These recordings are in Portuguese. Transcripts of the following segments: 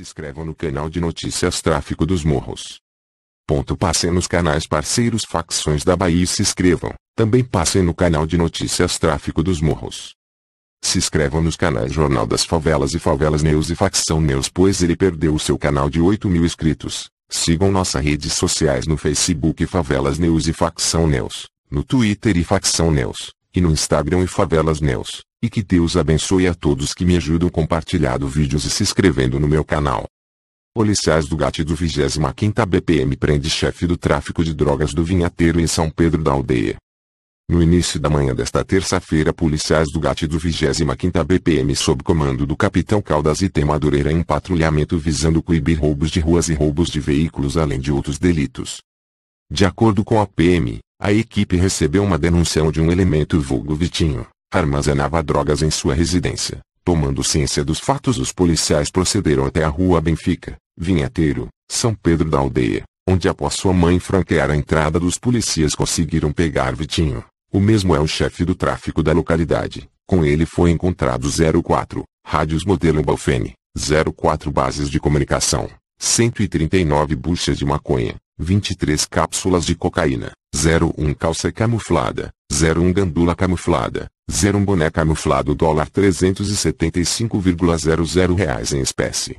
Se inscrevam no canal de notícias Tráfico dos Morros. Ponto passem nos canais parceiros Facções da Bahia e se inscrevam. Também passem no canal de notícias Tráfico dos Morros. Se inscrevam nos canais Jornal das Favelas e Favelas News e Facção News pois ele perdeu o seu canal de 8 mil inscritos. Sigam nossas redes sociais no Facebook Favelas News e Facção News, no Twitter e Facção News, e no Instagram e Favelas News. E que Deus abençoe a todos que me ajudam compartilhando vídeos e se inscrevendo no meu canal. Policiais do GAT do 25ª BPM prende chefe do tráfico de drogas do Vinhateiro em São Pedro da Aldeia. No início da manhã desta terça-feira policiais do GAT do 25ª BPM sob comando do capitão Caldas e tem Madureira em patrulhamento visando coibir roubos de ruas e roubos de veículos além de outros delitos. De acordo com a PM, a equipe recebeu uma denúncia de um elemento vulgo Vitinho, armazenava drogas em sua residência. Tomando ciência dos fatos os policiais procederam até a rua Benfica, Vinheteiro, São Pedro da Aldeia, onde após sua mãe franquear a entrada dos policiais conseguiram pegar Vitinho. O mesmo é o chefe do tráfico da localidade. Com ele foi encontrado 04, rádios modelo Balfene, 04 bases de comunicação, 139 buchas de maconha, 23 cápsulas de cocaína, 01 calça camuflada, 01 gandula camuflada, 01 boné camuflado dólar 375,00 reais em espécie.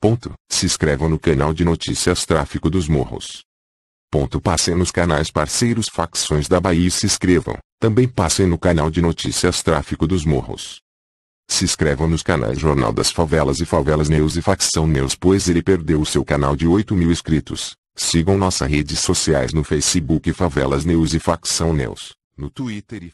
Ponto. Se inscrevam no canal de notícias Tráfico dos Morros. Ponto. Passem nos canais parceiros Facções da Bahia e se inscrevam. Também passem no canal de notícias Tráfico dos Morros. Se inscrevam nos canais Jornal das Favelas e Favelas News e Facção News pois ele perdeu o seu canal de 8 mil inscritos. Sigam nossas redes sociais no Facebook Favelas News e Facção News, no Twitter e